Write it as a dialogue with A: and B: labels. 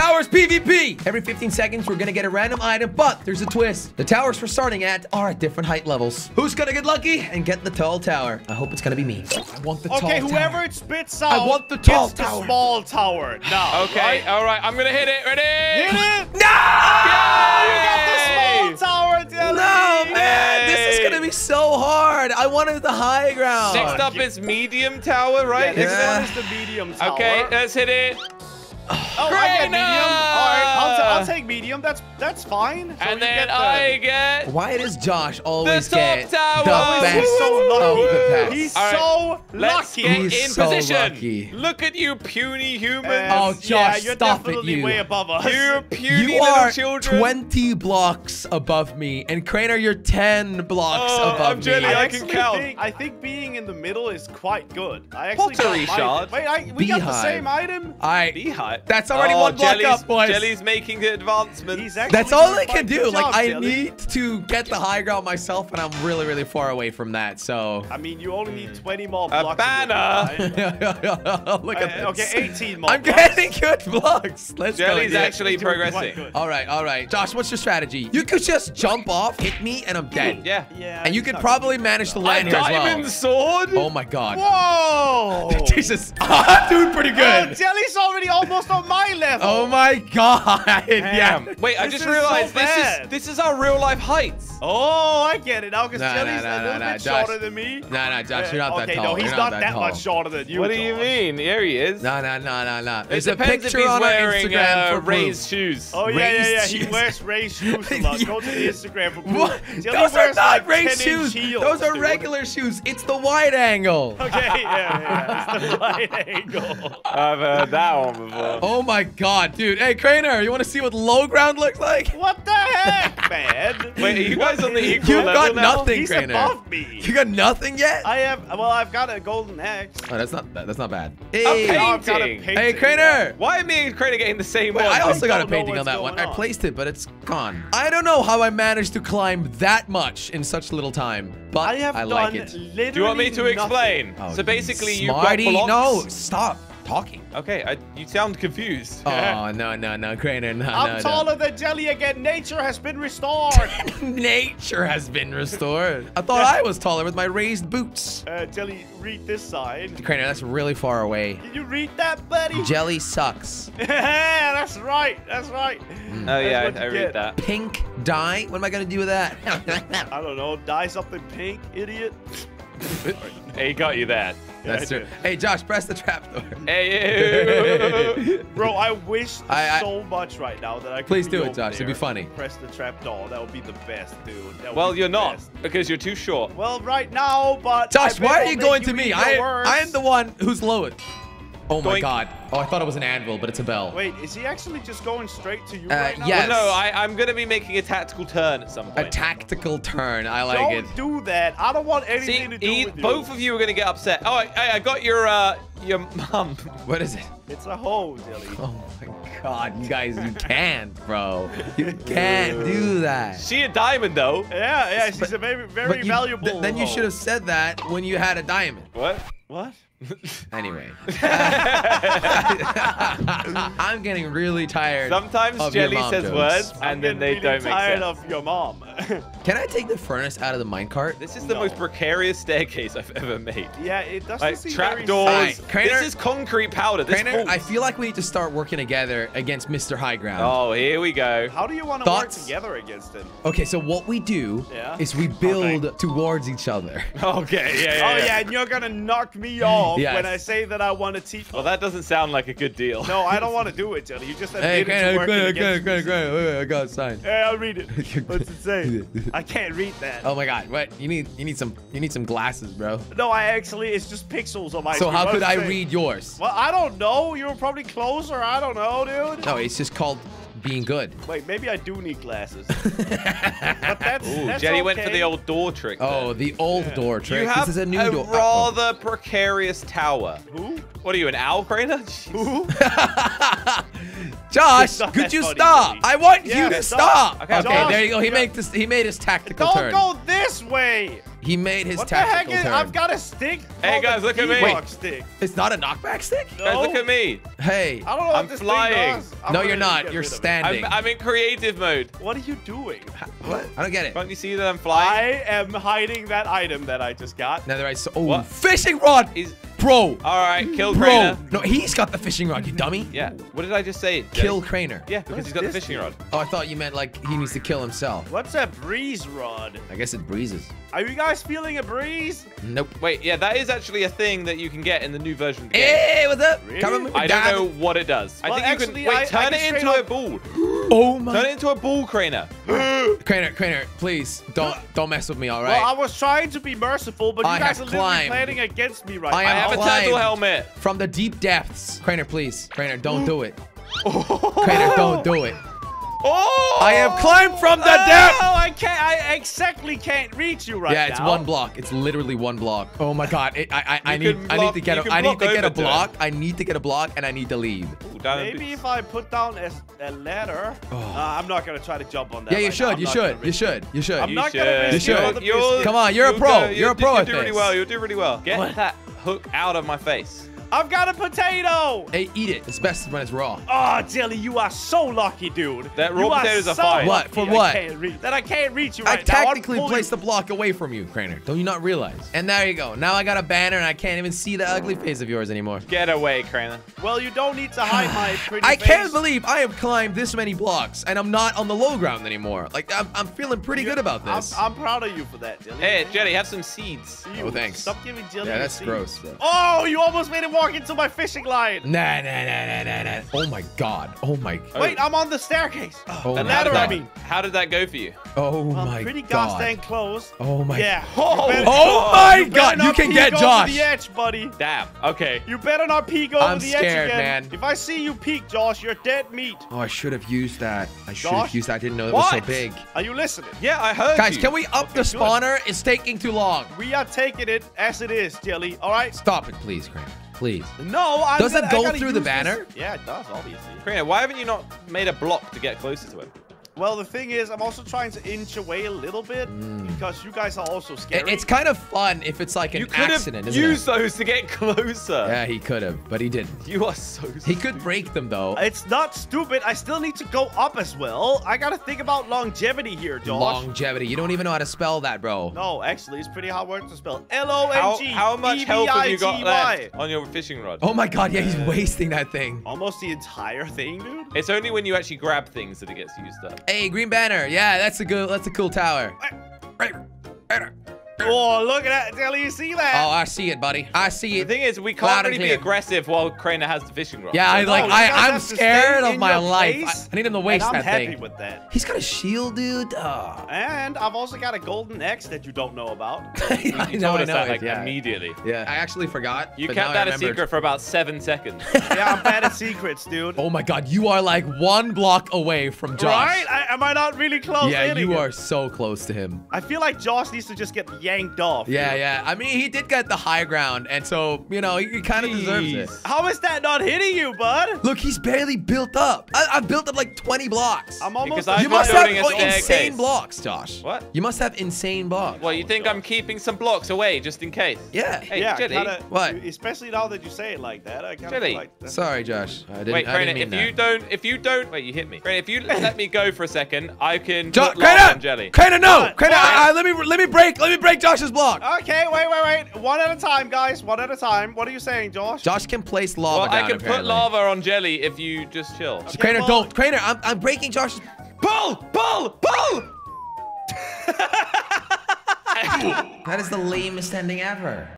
A: Towers PvP. Every 15 seconds, we're gonna get a random item, but there's a twist. The towers we're starting at are at different height levels. Who's gonna get lucky and get the tall tower? I hope it's gonna be me. I want the tall
B: Okay, whoever it spits out I
A: want the tall
B: gets the
A: tower.
B: small tower. Now,
C: Okay,
B: right?
C: all right. I'm gonna hit it. Ready?
B: Hit it!
A: No!
B: You got the small tower, Jelly!
A: No, man, this is gonna be so hard. I wanted the high ground.
C: Next up is medium tower,
B: Yeah,
C: right?
B: next
A: Yeah.
B: one is the medium tower.
C: Okay, let's hit it.
B: Oh, I get medium. All right, I'll, t-
C: Crainer!
B: I'll take medium. That's that's fine. So
C: and then
B: get the-
C: I get.
A: Why does Josh always
C: top
A: get
C: tower.
A: the best
B: He's so
A: of
B: lucky.
A: the best?
B: He's
C: All right,
B: so
C: Let's
B: lucky.
C: get
A: He's
C: in
A: so
C: position.
A: lucky.
C: Look at you, puny humans.
B: Uh,
A: Oh,
B: yeah,
A: Josh,
B: you're
A: stop it,
B: definitely
A: you.
B: way above us.
C: you puny
A: You are
C: children.
A: 20 blocks above me, and Crainer, you're 10 blocks
C: Oh,
A: above
C: I'm
A: me.
C: jelly.
B: I,
C: I can count.
B: Think, I think being in the middle is quite good. I actually
C: Pottery
B: don't mind
C: shard.
B: Wait, I, we got the same item.
A: I.
C: Beehive.
A: That's already
C: oh,
A: one block
C: Jelly's,
A: up, boys.
C: Jelly's making advancements.
B: He's actually
A: That's all I can do.
B: good
A: Like, I
B: Jelly.
A: need to get the high ground myself, and I'm really, really far away from that. So.
B: I mean, you only need 20 more blocks.
C: A
B: blocks.
C: banner.
A: Look at
B: Uh,
A: this.
B: okay, 18 more
A: I'm
B: blocks.
A: getting good blocks. Let's
C: Jelly's
A: go. dude.
C: actually
B: He's
C: progressing.
A: All right, all right. Josh, what's your strategy? You could just jump off, hit me, and I'm dead.
C: Yeah.
B: Yeah.
A: And you could probably manage to land
C: A
A: here as
C: diamond sword.
A: Oh my god.
B: Whoa!
A: Jesus. I'm doing pretty good.
B: Oh,
A: good.
B: Jelly's already almost on my level.
A: Oh my god. Yeah.
C: Damn. Wait, I
B: This
C: just
B: is so
C: realized this is this is our real life heights.
B: Oh, I get it now because
A: Nah,
B: Jelly's
A: nah,
B: a little
A: nah,
B: bit
A: Josh.
B: shorter than me.
A: Nah, nah, Josh, you're not that tall.
B: okay, no, he's
A: You're
B: not,
A: that,
B: that much shorter than you.
C: what do you
B: Josh.
C: mean? Here he is.
A: Nah, nah, nah, nah, nah.
C: It
A: There's a
C: depends if
A: picture
C: he's
A: on our
C: wearing
A: Instagram
C: uh,
A: for
C: raised shoes.
B: Oh yeah, yeah, yeah.
A: Raised
B: He wears raised shoes a lot. Go to the Instagram for proof.
A: What?
B: Jelly
A: Those are
B: wears
A: not
B: like
A: raised shoes.
B: heels,
A: Those are
B: dude.
A: regular shoes. It's the wide angle.
B: Okay, yeah, yeah. It's the right angle.
C: I've heard that one before.
A: Oh my god, dude. Hey, Crainer, you want to see what low ground looks like?
B: What the heck, man?
C: Wait, are you guys on the equal
A: You've
C: level
A: got
C: now?
A: nothing,
B: He's
A: Crainer.
B: above me.
A: You got nothing yet?
B: I have. Well, I've got a golden axe.
A: Oh, that's not bad. That's not bad. Hey,
B: Now I've a
C: Painting.
B: painting.
A: hey, Crainer.
C: Why are me and Crater getting the same
A: Wait,
C: one?
A: I also got a painting on that one.
B: going
A: I placed it, but it's gone. I don't know how I managed to climb that much in such little time, but
B: I have
A: I
B: done
A: like it.
B: literally
C: Do you want me to
B: nothing.
C: explain?
A: Oh,
C: so basically,
A: you
C: you've got
A: smarty.
C: blocks.
A: No, stop talking.
C: Okay, I, you sound confused.
A: Oh no no no, Crainer, no
B: I'm
A: no
B: taller than Jelly again. Nature has been restored.
A: Nature has been restored. I thought I was taller with my raised boots.
B: uh, Jelly, read this sign.
A: Crainer, that's really far away.
B: Can you read that, buddy?
A: Jelly sucks.
B: yeah, that's right. That's right.
C: Oh yeah,
B: That's what
C: I, I read that.
A: Pink dye? What am I gonna do with that?
B: I don't know. Dye something pink, idiot.
C: Hey, got you that.
A: That's
B: I
A: true. Hey Josh, press the trapdoor.
C: Hey,
B: Bro, I wish
A: I- I-
B: so much right now that I could
A: Please
B: be
A: do it, Josh. It'd be funny.
B: Press the trap door. That would be the best, dude. That would
C: well,
B: be
C: you're not
B: best.
C: because you're too short.
B: Well, right now, but
A: Josh, why are you going to me? I, I am the one who's lowest. Oh my
C: Doink.
A: god. Oh, I thought it was an anvil, but it's a bell.
B: Wait, is he actually just going straight to you
A: Uh,
B: right now?
A: yes.
C: Well, no, I, I'm gonna be making a tactical turn at some point.
A: A tactical turn. I like
B: Don't
A: it.
B: do that. I don't want anything
C: See,
B: to do
C: e-
B: with you.
C: both of you are gonna get upset. Oh, I, I got your uh, your mum.
A: What is it?
B: It's a hole, Dilly.
A: Oh my god, you guys, you can't, bro. You can't do that.
C: She a diamond though.
B: Yeah, yeah, she's
A: But-
B: a very, very
A: But you,
B: valuable.
A: th- then you should have said that when you had a diamond.
C: What?
B: What?
A: Anyway. I'm getting really tired.
C: Sometimes
A: of your
C: Jelly
A: mom
C: says
A: jokes.
C: words
B: I'm
C: and then they
B: really
C: don't make sense.
B: tired of your mom.
A: Can I take the furnace out of the minecart?
C: This is the
B: No.
C: most precarious staircase I've ever made.
B: yeah, it doesn't
C: Like
B: seem very
C: trapdoors.
B: safe.
A: Crainer-
C: This is concrete powder. This
A: Crainer,
C: falls.
A: I feel like we need to start working together against Mr. High Ground.
C: Oh, here we go.
B: How do you want to work together against him?
A: Okay, so what we do
B: Yeah?
A: is we build towards each other.
C: Okay, yeah, yeah.
B: Oh yeah, and you're gonna knock me off
A: Yes.
B: when I say that I want to teach.
C: Well, that doesn't sound like a good deal.
B: No, I don't want to do it, Jelly. You just
A: Hey,
B: admitted to
A: Crainer,
B: working
A: Crainer,
B: against
A: Crainer,
B: me.
A: Crainer, wait, wait, I got a sign.
B: Hey, I'll read it. What's it say? I can't read that.
A: Oh my god, what? You need you need some you need some glasses, bro.
B: No, I actually, it's just pixels on my
A: So
B: screen.
A: how could
B: does
A: I
B: it
A: read yours?
B: Well, I don't know. You were probably closer. I don't know, dude.
A: No, it's just called being good.
B: Wait, maybe I do need glasses. but that's,
C: Ooh,
B: okay.
C: went for the old door trick.
A: Oh, the old door trick.
C: You have
A: this is a new
C: a
A: door.
C: Rather precarious tower.
B: Who?
C: What are you, an owl, Crainer?
B: Who?
A: Josh, could you stop?
B: Jelly.
A: I want
B: Yeah,
A: you to
B: stop.
A: stop.
C: Okay,
A: Okay,
B: Josh,
A: there you go. He
B: yeah.
A: makes this. He made his tactical
B: Don't
A: turn.
B: go this way.
A: He made his
B: What the heck
A: tactical
B: is?
A: turn.
B: I've got a stick.
C: Hey, guys, look at me.
B: D-Rock Stick.
A: It's not a knockback stick?
C: Guys, look at me.
A: Hey.
B: I don't know
C: I'm
B: what this
C: flying.
B: thing does. I'm
A: No, you're not. You're
B: rid of it.
A: standing.
C: I'm, I'm in creative mode.
B: What are you doing?
A: What? I don't get it.
C: Can't you see that I'm flying?
B: I am hiding that item that I just got.
A: Now I saw. Oh,
C: What?
A: fishing rod.
C: He's
A: Bro.
C: all right. Kill
A: Bro.
C: Crainer.
A: No, he's got the fishing rod, you dummy.
C: Yeah. What did I just say? Jay?
A: Kill Crainer.
C: Yeah, because he's got the fishing
B: thing?
C: rod.
A: Oh, I thought you meant like he needs to kill himself.
B: What's a breeze rod?
A: I guess it breezes.
B: Are you guys feeling a breeze?
A: Nope.
C: Wait, yeah, that is actually a thing that you can get in the new version of the game.
A: Hey, what's up?
B: Really?
A: Come on,
C: I don't know what it does. I
B: Well,
C: think you
B: actually,
C: can. Wait,
B: I- I
C: turn
B: can
C: it into
B: straight
C: a ball.
A: Oh my...
C: Turn it into a ball, Crainer.
A: Crainer, Crainer, please don't don't mess with me, all right?
B: Well, I was trying to be merciful, but you
A: I
B: guys
A: have
B: are literally
A: climbed.
B: planning against me right
A: I
C: I have a
A: climbed.
C: turtle helmet.
A: From the deep depths. Crainer, please. Crainer, don't do it. Crainer, don't do it.
C: Oh!
A: I have climbed from the
B: Oh,
A: depth.
B: I can't. I exactly can't reach you right now.
A: Yeah,
B: now.
A: it's one block. It's literally one block. Oh my god. It, I I, I need
C: can
A: I need to get
C: you
A: a I need
C: block
A: to get a
C: over to it.
A: block. I need to get a block and I need to leave.
C: Ooh,
B: Maybe if I put down a, a ladder.
A: Oh.
B: Uh, I'm not gonna try to jump on that.
A: Yeah, you
B: right
A: should. You should. You should. You should.
B: I'm
C: You
B: not
C: should.
B: gonna risk
A: You should.
B: on the
C: You'll-
A: Come on, you're a pro. You're a
C: you'll do-
A: pro
C: You'll
A: at
C: do really well. You'll do really well. Get that hook out of my face.
B: I've got a potato.
A: Hey, eat it. It's best when it's raw.
B: Oh, Jelly, you are so lucky, dude.
C: That raw
B: you
C: potatoes
B: are
C: are
B: so
C: fine.
A: What?
B: lucky
A: For
B: I
A: what?
B: can't reach- that I can't reach you
A: I
B: right now. I'm
A: technically
B: pulling-
A: placed the block away from you, Crainer. Don't you not realize? And there you go. Now I got a banner and I can't even see the ugly face of yours anymore.
C: Get away, Crainer.
B: Well, you don't need to hide my pretty
A: I
B: face.
A: can't believe I have climbed this many blocks and I'm not on the low ground anymore. Like, I'm, I'm feeling pretty good about
B: I'm,
A: this.
B: I'm proud of you for that, Jelly.
C: Hey, Jelly, have some seeds.
B: You-
A: Oh, thanks.
B: Stop giving Jelly
A: yeah, that's
B: seeds.
A: gross. Bro.
B: Oh, you almost made him walk into my fishing line.
A: Nah, nah, nah, nah, nah, nah. Oh my god. Oh my.
C: Oh.
B: Wait, I'm on the staircase.
A: Oh
B: the
A: my
C: How
B: ladder,
C: did
B: I mean.
C: how did that go for you?
A: Oh
B: Well,
A: my
B: pretty gosh
A: god.
B: dang close.
A: Oh my.
B: Yeah.
C: Oh,
B: You better-
A: Oh my
B: you better
A: god. You
B: not
A: can
B: peek
A: get
B: over
A: Josh.
B: the edge, buddy.
C: Damn. Okay.
B: You better not peek over
A: I'm
B: the
A: scared,
B: edge again.
A: man.
B: If I see you peek, Josh, you're dead meat.
A: Oh, I should have used that. I should have used that. I didn't know it was so big.
B: Are you listening?
C: Yeah, I heard
A: Guys,
C: you.
A: can we up the
B: Okay, good.
A: spawner? It's taking too long.
B: We are taking it as it is, Jelly. All right?
A: Stop it, please, Crainer. Please.
B: No, I'm
A: Does it
B: gonna, I
A: go
B: gotta
A: through the
B: use this-
A: banner?
B: Yeah, it does, obviously.
C: Crainer, why haven't you not made a block to get closer to him?
B: Well, the thing is, I'm also trying to inch away a little bit mm. because you guys are also
A: It-
B: scary.
A: It's kind of fun if it's like an
C: you could
A: accident,
C: have
A: isn't
C: used those to get closer.
A: Yeah, he could have, but he didn't.
C: You are so.
A: He could break them though.
B: It's not stupid. I still need to go up as well. I gotta think about longevity here, Josh.
A: Longevity. You don't even know how to spell that, bro.
B: No, actually, it's pretty hard word to spell.
C: How,
B: L-O-N-G.
C: how much health have you got left on your fishing rod?
A: Oh my god, yeah, he's wasting that thing.
B: Almost the entire thing, dude.
C: It's only when you actually grab things that it gets used up.
A: Hey, green banner. Yeah, that's a good. That's a cool tower. Right.
B: Oh, look at that. Jelly, you see that? Oh.
A: I see it, buddy. I see
C: The
A: it.
C: The thing is, we can't really be aggressive while Crainer has the fishing rod.
A: Yeah, I like.
B: you
A: I, I'm scared of my life. I, I need him to waste
B: and I'm
A: that
B: happy
A: thing.
B: with that.
A: He's got a shield, dude. Oh.
B: And I've also got a golden axe that you don't know about.
A: I
C: You
A: know,
C: told
A: I
C: us that
A: it,
C: like
A: yeah.
C: immediately.
A: Yeah, I actually forgot.
C: You kept that a secret for about seven seconds.
B: yeah, I'm bad at secrets, dude.
A: Oh my god, you are like one block away from Josh.
B: Right? I, am I not really close?
A: Yeah, you are so close to him.
B: I feel like Josh needs to just get yanked off.
A: Yeah,
B: dude.
A: yeah. I mean, he did get the high ground, and so you know he, he kind of deserves it.
B: How is that not hitting you, bud?
A: Look, he's barely built up. I, I've built up like 20 blocks.
B: I'm almost.
C: Because I've
A: you must have oh, insane
C: staircase.
A: blocks, Josh.
C: What?
A: You must have insane blocks.
C: Well, you think I'm keeping some blocks away just in case?
A: Yeah.
C: Hey,
B: yeah,
C: Jelly.
B: kinda,
A: What?
B: Especially now that you say it like that, I kind
C: Jelly.
B: of like. That.
A: Sorry, Josh. I didn't,
C: Wait,
A: I didn't
C: Crainer,
A: mean
C: if
A: that.
C: you don't, if you don't, wait, you hit me. Crainer, if you let me go for a second, I can
A: Jo-
C: put lava on
A: Crainer!
C: jelly.
A: Crainer, no!
B: What?
A: Crainer,
B: What?
A: I, I- let me let me break let me break Josh's block.
B: Okay, wait, wait, wait. One at a time, guys. One at a time. What are you saying, Josh?
A: Josh can place lava
C: Well,
A: down.
C: I can put lava on jelly if you just chill.
B: Okay,
A: Crainer,
B: well-
A: don't. Crainer, I'm, I'm breaking Josh's.
C: Pull! Pull! Pull!
A: That is the lamest ending ever.